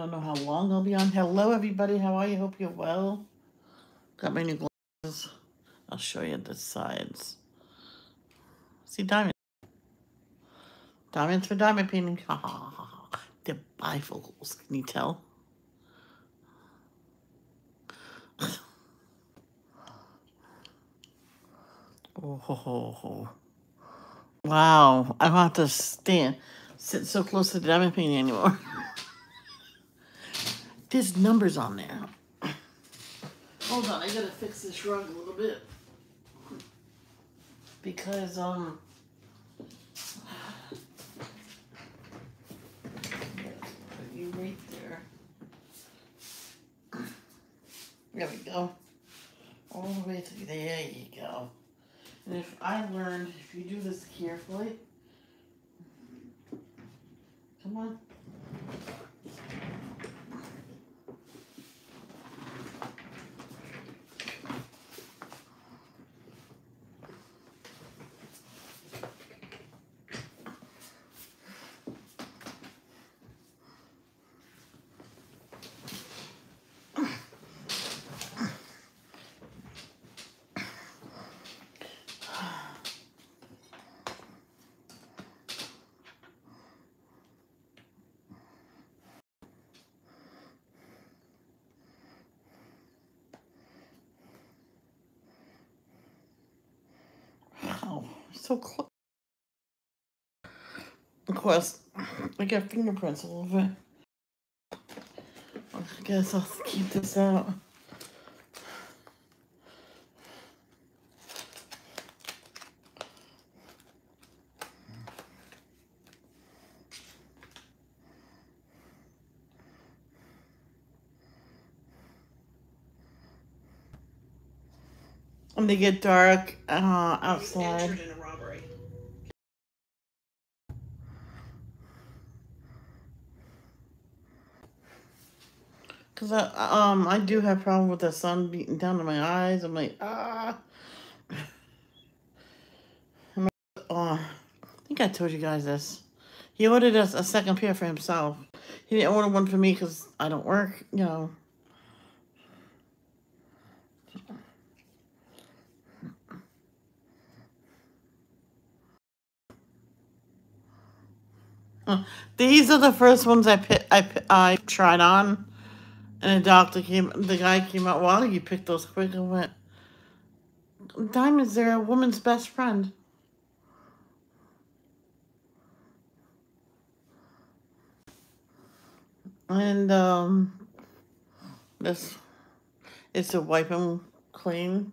don't know how long I'll be on. Hello, everybody. How are you? Hope you're well. Got my new glasses. I'll show you the sides. See, diamonds. Diamonds for diamond painting. They're bifocals. Can you tell? Oh, wow. I don't have to stand, sit so close to the diamond painting anymore. There's numbers on there. Hold on, I gotta fix this rug a little bit. Because, um, put you right there. There we go. All the way to there you go. And if I learned, if you do this carefully, come on. Wow, so close. Of course, I got fingerprints all over. I guess I'll keep this out. When they get dark uh, outside. Entered in a robbery. Cause I um I do have problem with the sun beating down on my eyes. I'm like ah. I'm like, Oh, I think I told you guys this. He ordered us a second pair for himself. He didn't order one for me because I don't work. You know. Uh, These are the first ones I I I tried on. And the doctor came, the guy came out, wow, you picked those quick and went, diamonds, they're a woman's best friend. And, um, this is to wipe them clean.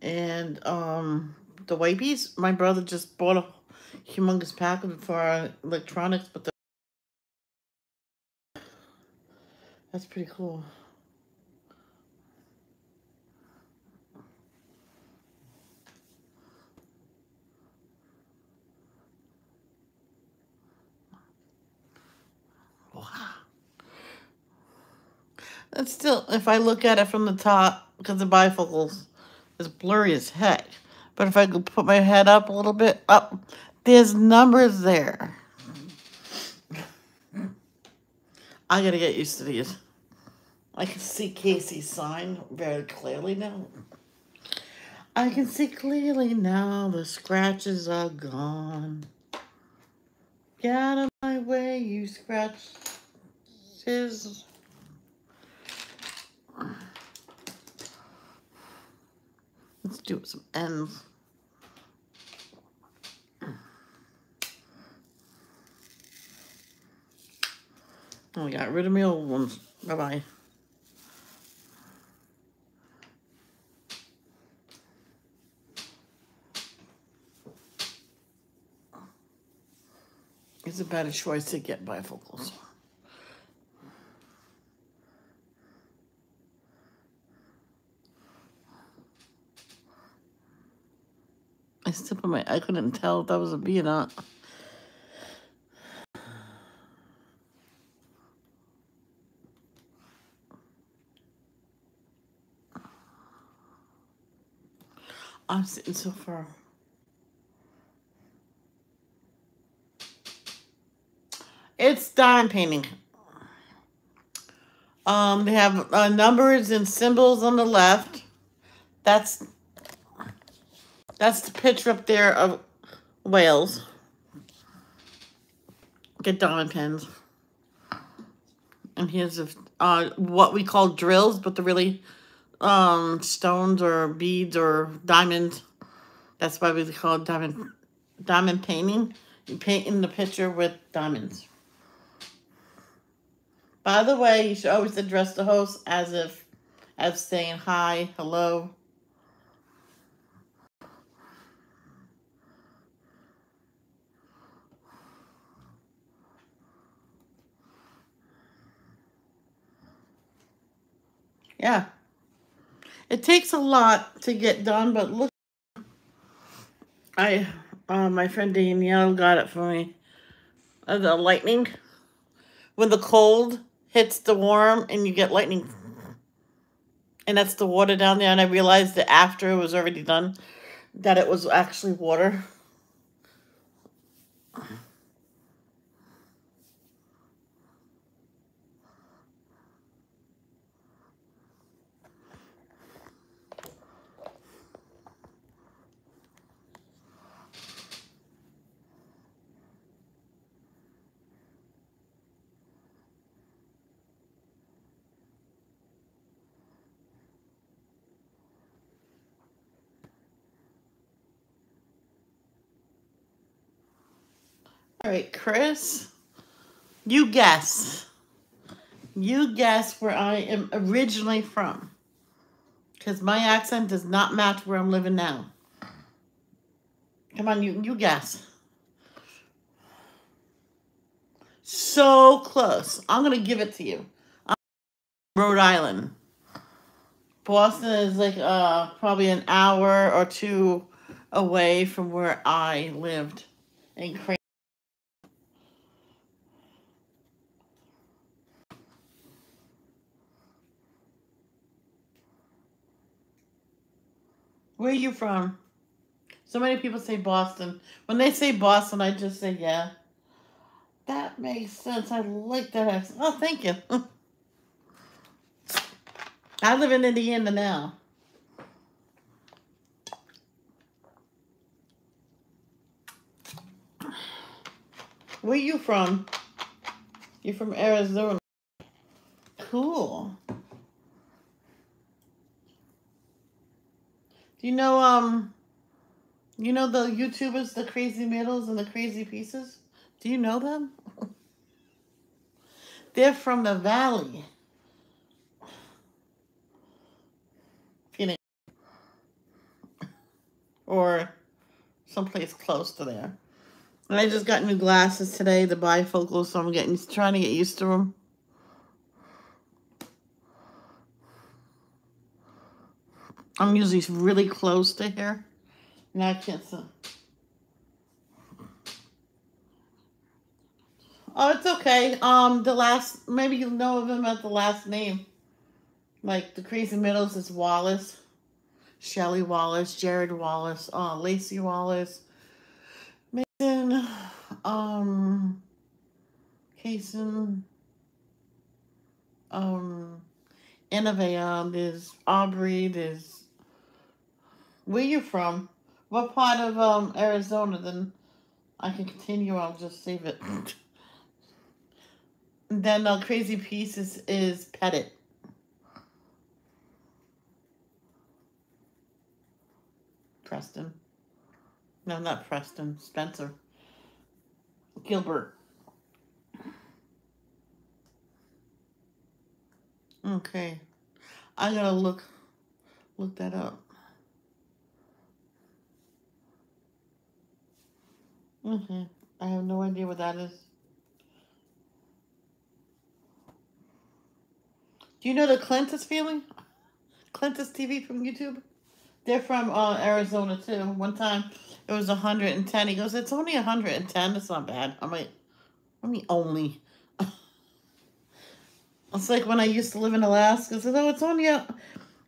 And, um, the wipies, my brother just bought a humongous pack of it for our electronics, but the That's pretty cool. That's still, if I look at it from the top, because the bifocals is blurry as heck. But if I could put my head up a little bit, up, there's numbers there. I gotta get used to these. I can see Casey's sign very clearly now. I can see clearly now the scratches are gone. Get out of my way, you scratches. Let's do some ends. Oh, I got rid of my old ones. Bye bye. It's a better choice to get bifocals. I still put my, I couldn't tell if that was a or not. I'm sitting so far. It's diamond painting. Um, they have uh, numbers and symbols on the left. That's that's the picture up there of whales. Get diamond pins. And here's a, uh, what we call drills, but they're really um, stones or beads or diamonds. That's why we call it diamond, diamond painting. You paint in the picture with diamonds. By the way, you should always address the host as if, as saying hi, hello. Yeah. It takes a lot to get done, but look, I, uh, my friend Danielle got it for me. Uh, the lightning. When the cold hits the warm and you get lightning. And that's the water down there. And I realized that after it was already done, that it was actually water. All right, Chris, you guess. You guess where I am originally from. Because my accent does not match where I'm living now. Come on, you, you guess. So close. I'm going to give it to you. I'm Rhode Island. Boston is like uh, probably an hour or two away from where I lived in. Where are you from? So many people say Boston. When they say Boston, I just say, yeah. That makes sense. I like that accent. Oh, thank you. I live in Indiana now. Where you from? You're from Arizona. Cool. Do you know um you know the YouTubers, the crazy middles and the crazy pieces? Do you know them? They're from the valley. Phoenix. Or someplace close to there. And I just got new glasses today, the bifocals, so I'm getting trying to get used to them. I'm usually really close to here. Now I can't. Oh, it's okay. Um, the last, maybe you know of him at the last name. Like, the Crazy Middles is Wallace. Shelly Wallace, Jared Wallace, uh, Lacey Wallace, Mason, um, Kason, um, Innovea, there's Aubrey, there's where you from? What part of um Arizona? Then I can continue. I'll just save it. then uh, Crazy Pieces is Pettit. Preston. No, not Preston. Spencer. Gilbert. Okay. I gotta look look that up. Mm-hmm. I have no idea what that is. Do you know the Clintus feeling? Clintus TV from YouTube? They're from uh, Arizona too. One time it was 110. He goes, it's only 110. It's not bad. I'm like, I mean, only. it's like when I used to live in Alaska. I said, oh, it's only a,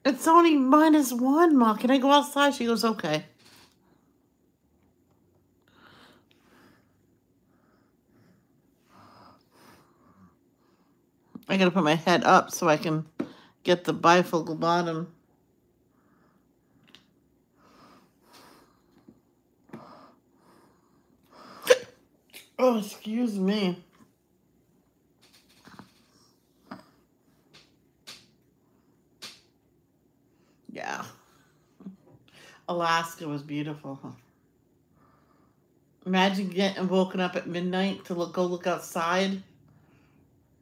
it's only minus one, Ma. Can I go outside? She goes, okay. I gotta put my head up so I can get the bifocal bottom. Oh, excuse me. Yeah. Alaska was beautiful. Imagine getting woken up at midnight to look, go look outside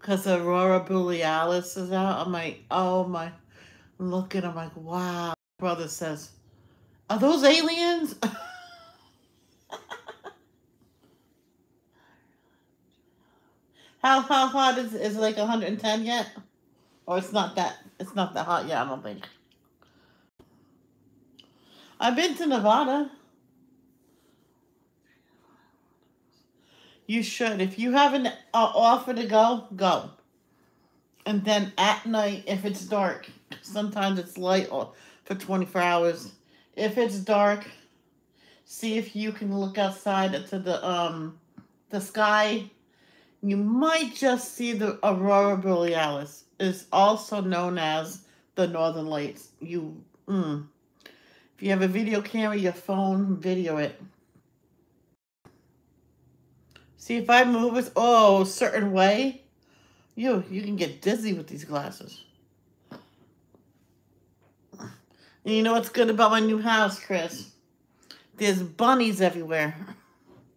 because Aurora Borealis is out. I'm like, oh my, I'm looking, I'm like, wow. Brother says, are those aliens? how how hot is is it like 110 yet? Or it's not that it's not that hot yet, I don't think. I've been to Nevada. You should. If you have an uh, offer to go, go. And then at night, if it's dark, sometimes it's light for 24 hours. If it's dark, see if you can look outside to the um the sky. You might just see the aurora borealis. Is also known as the northern lights. You mm, if you have a video camera, your phone, video it. See, if I move it, oh, a certain way, you, you can get dizzy with these glasses. And you know what's good about my new house, Chris? There's bunnies everywhere.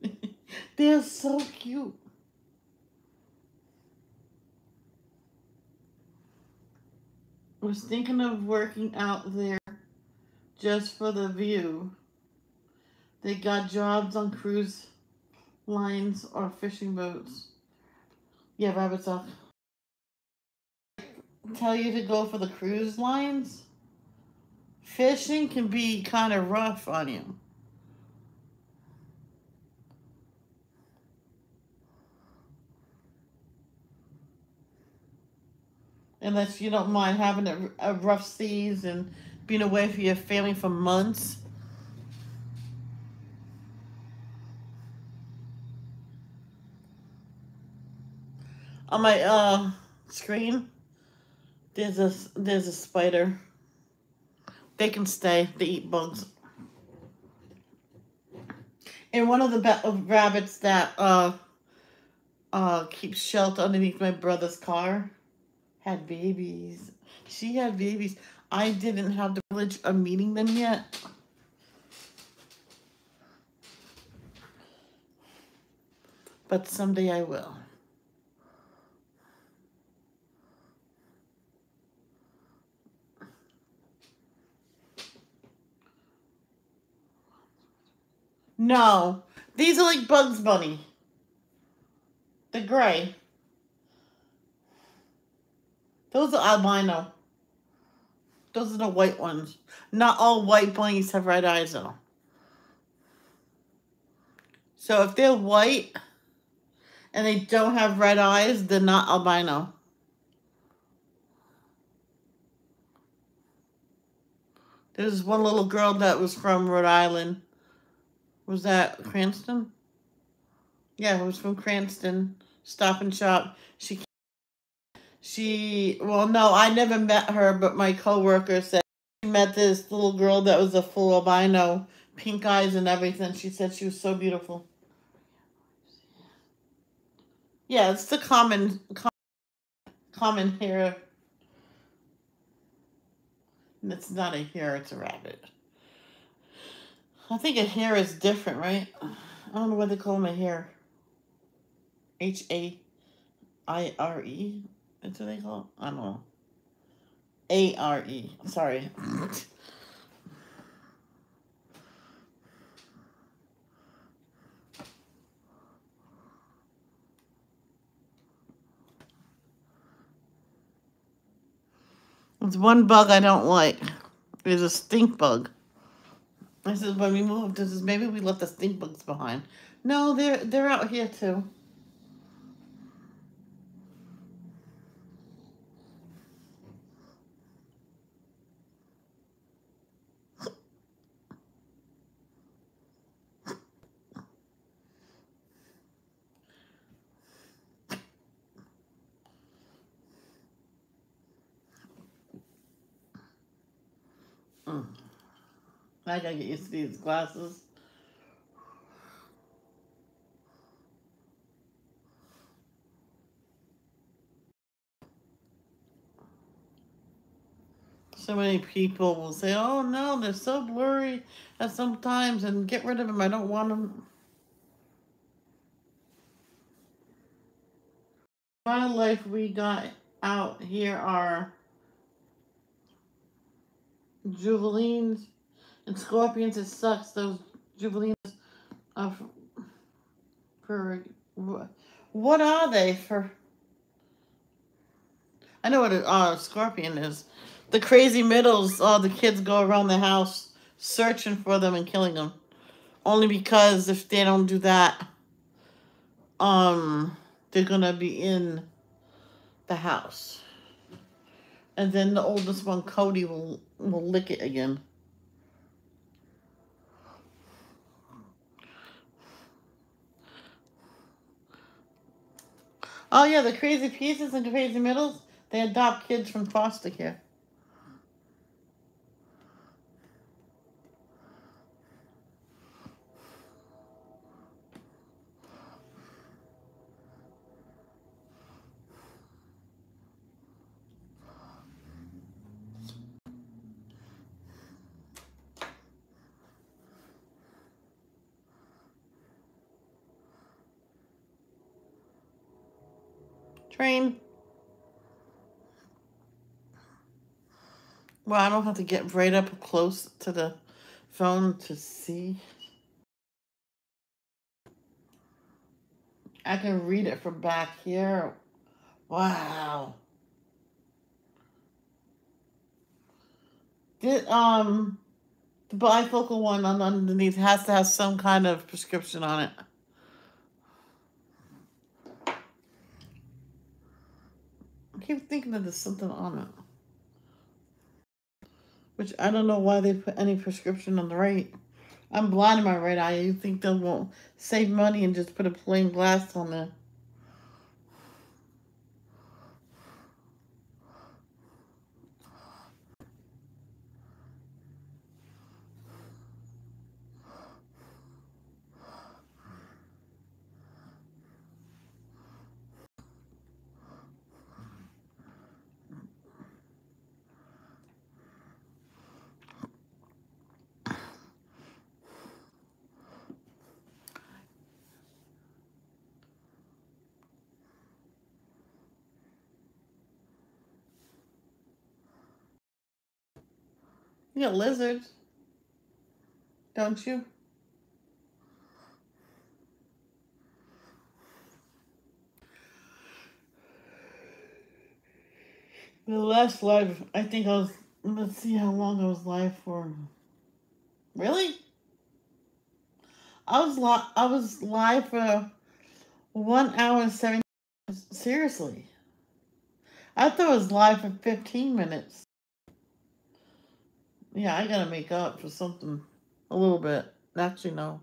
They're so cute. I was thinking of working out there just for the view. They got jobs on cruise lines or fishing boats. Yeah, rabbit sock. Tell you to go for the cruise lines. Fishing can be kind of rough on you. Unless you don't mind having a, a rough seas and being away from your family for months. On my uh screen there's a there's a spider. They can stay. They eat bugs. And one of the rabbits that uh uh keeps shelter underneath my brother's car had babies. She had babies. I didn't have the privilege of meeting them yet. But someday i will No. These are like Bugs Bunny. The gray. Those are albino. Those are the white ones. Not all white bunnies have red eyes though. So if they're white and they don't have red eyes, they're not albino. There's one little girl that was from Rhode Island was that Cranston? Yeah, it was from Cranston. Stop and Shop. She, she, well, no, I never met her, but my coworker said she met this little girl that was a full albino, pink eyes and everything. She said she was so beautiful. Yeah, it's the common, common, common hair. And it's not a hair, it's a rabbit. I think a hair is different, right? I don't know what they call them a hare. H A I R E. That's what they call it? I don't know. A R E. Sorry. There's one bug I don't like. It's a stink bug. I said, when we moved, this is maybe we left the stink bugs behind. No, they're they're out here too. I gotta get used to these glasses. So many people will say, oh no, they're so blurry at sometimes and get rid of them. I don't want them. Wildlife we got out here are javelinas and scorpions. It sucks. Those javelinas are for, what are they for? I know what a uh, scorpion is. The crazy middles, all the kids go around the house searching for them and killing them. Only because if they don't do that, um, they're gonna be in the house. And then the oldest one, Cody, will will lick it again. Oh yeah, the crazy pieces and crazy middles, they adopt kids from foster care. Train. Well, I don't have to get right up close to the phone to see. I can read it from back here. Wow. Did um the bifocal one on underneath has to have some kind of prescription on it. Keep thinking that there's something on it. Which I don't know why they put any prescription on the right. I'm blind in my right eye. You think they won't save money and just put a plain glass on there. You got lizards, don't you? The last live, I think I was, let's see how long I was live for. Really? I was li- I was live for one hour and seven. Seriously, I thought I was live for fifteen minutes. Yeah, I gotta make up for something a little bit. Actually, no,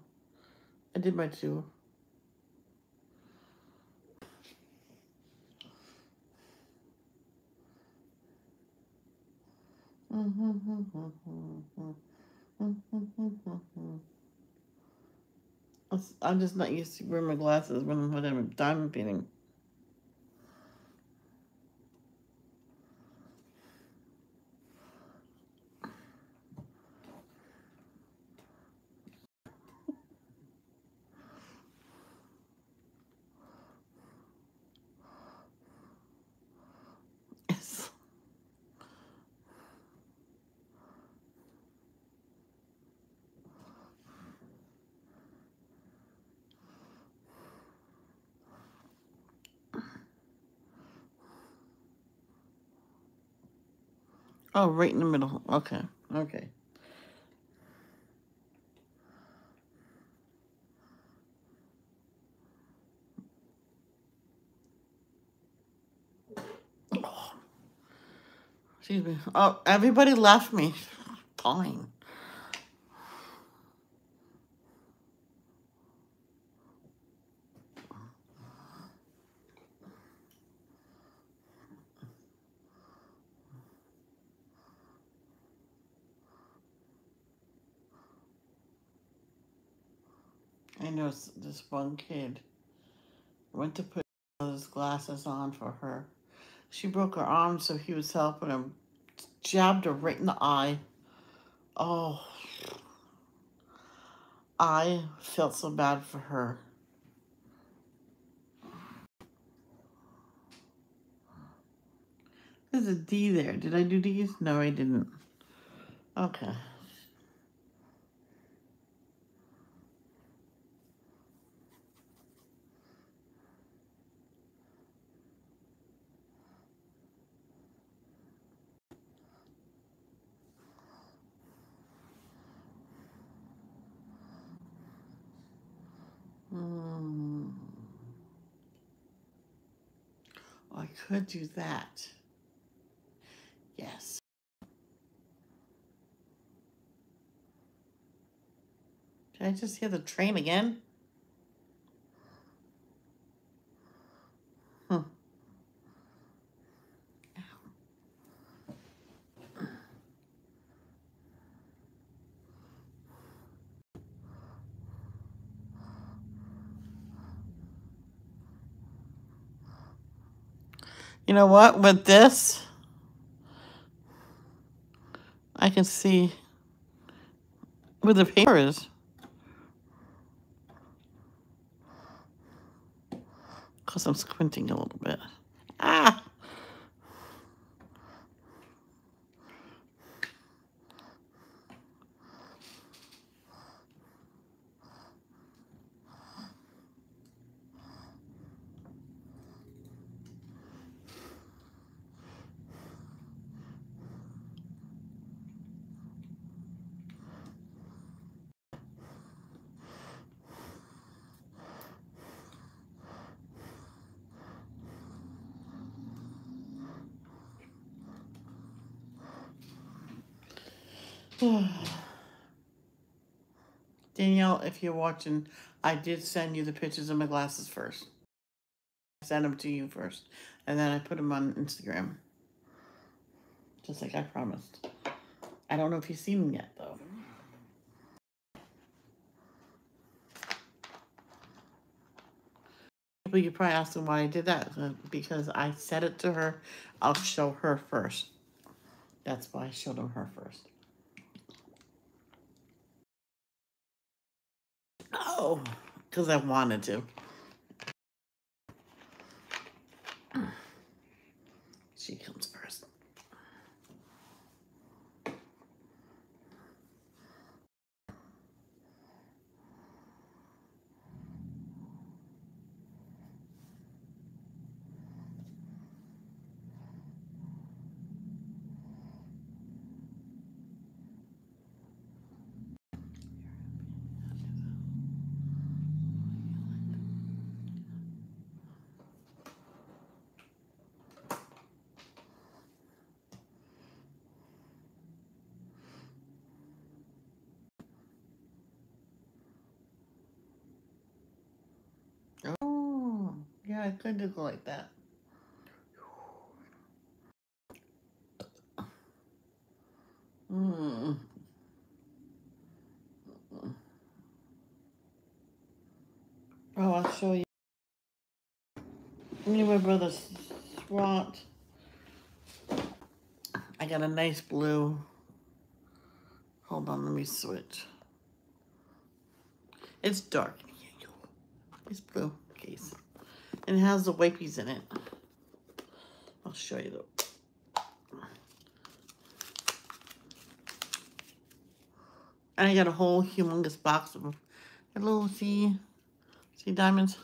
I did my two. I'm just not used to wearing my glasses when I'm diamond painting. Oh, right in the middle. Okay. Okay. Oh, excuse me. Oh, everybody left me. Fine. I know this one kid went to put his glasses on for her. She broke her arm, so he was helping him. Jabbed her right in the eye. Oh, I felt so bad for her. There's a D there. Did I do D's? No, I didn't. Okay. Hmm. Oh, I could do that. Yes. Did I just hear the train again? You know what? With this, I can see where the paper is. Because I'm squinting a little bit. Ah! Danielle, if you're watching, I did send you the pictures of my glasses first. I sent them to you first. And then I put them on Instagram. Just like I promised. I don't know if you've seen them yet, though. But you're probably asking why I did that. uh, Because I said it to her. I'll show her first. That's why I showed them her first. Oh, because I wanted to. She comes first. Oh, yeah, I could do go like that. Mm. Oh, I'll show you. Me and my brother swat. I got a nice blue. Hold on, let me switch. It's dark. It's blue case. And it has the wipies in it. I'll show you though. And I got a whole humongous box of a little see see diamonds.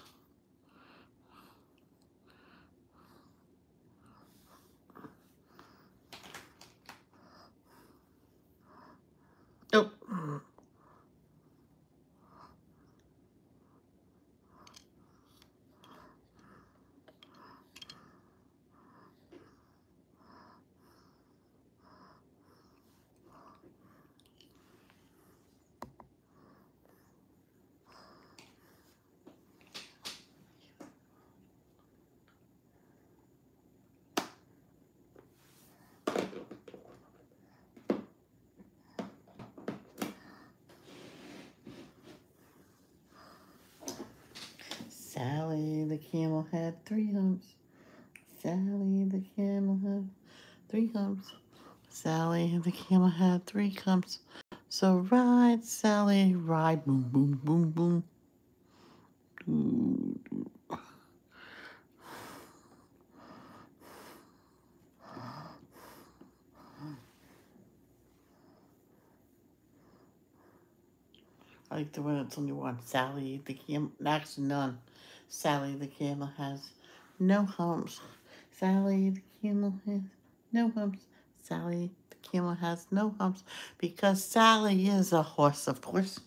The camel had three humps. Sally the camel had three humps. Sally the camel had three humps. So ride, Sally, ride, boom, boom, boom, boom. I like the one that's only one. Sally the camel, actually none. Sally the camel has no humps. Sally the camel has no humps. Sally the camel has no humps because Sally is a horse, of course.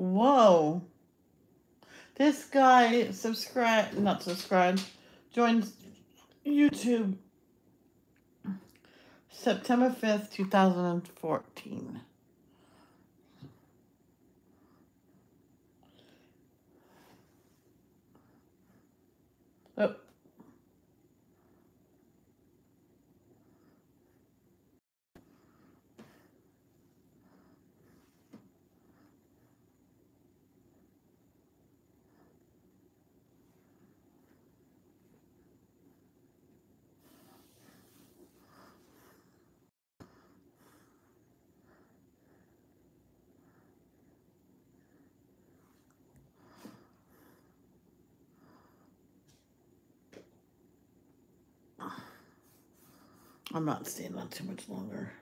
Whoa. This guy subscribe, not subscribe, joins YouTube September 5th, 2014. Oh. I'm not staying on too much longer.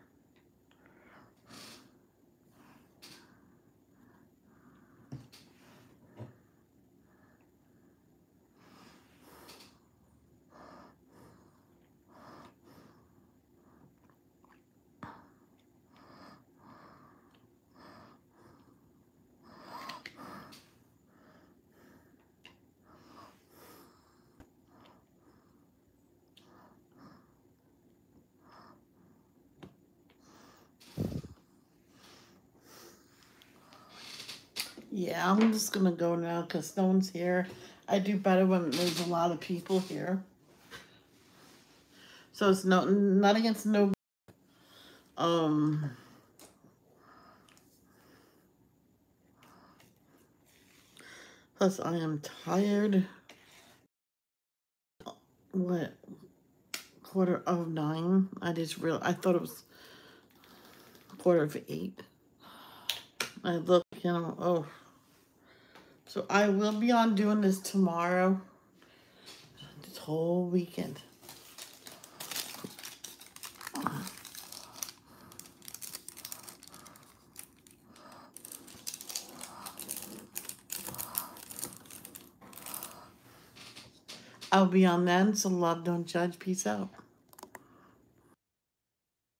Yeah, I'm just gonna go now because no one's here. I do better when there's a lot of people here. So it's no not against no um plus I am tired. What quarter of nine? I just real I thought it was quarter of eight. I look, you know, oh so I will be on doing this tomorrow. This whole weekend. I'll be on then, so love, don't judge. Peace out.